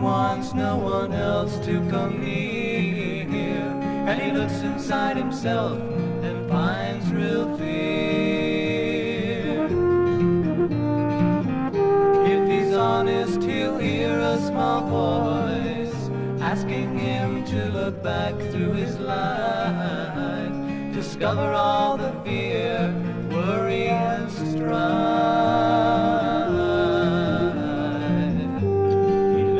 wants no one else to come near. And he looks inside himself and finds real fear. If he's honest, he'll hear a small voice asking him to look back through his life, discover all the fear, worry, and strife.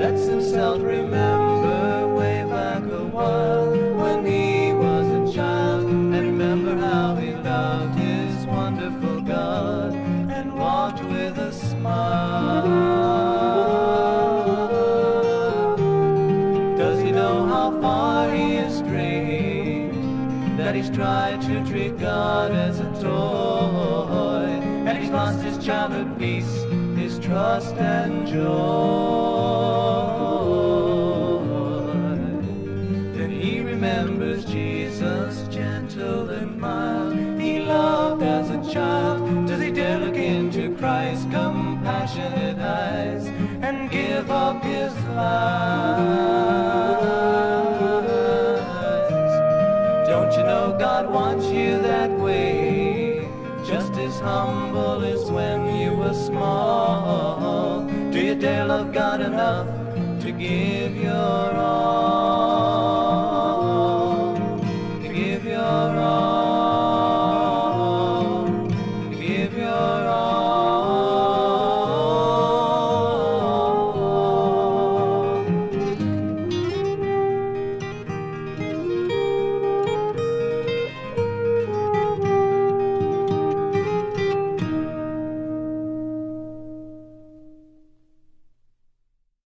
Lets himself remember way back a while when he was a child and remember how he loved his wonderful God and walked with a smile. Does he know how far he has strayed? That he's tried to treat God as a toy, and he's lost his childhood peace, his trust and joy. Gentle and mild. He loved as a child. Does he dare look into Christ's compassionate eyes and give up his lies? Don't you know God wants you that way? Just as humble as when you were small. Do you dare love God enough to give your all?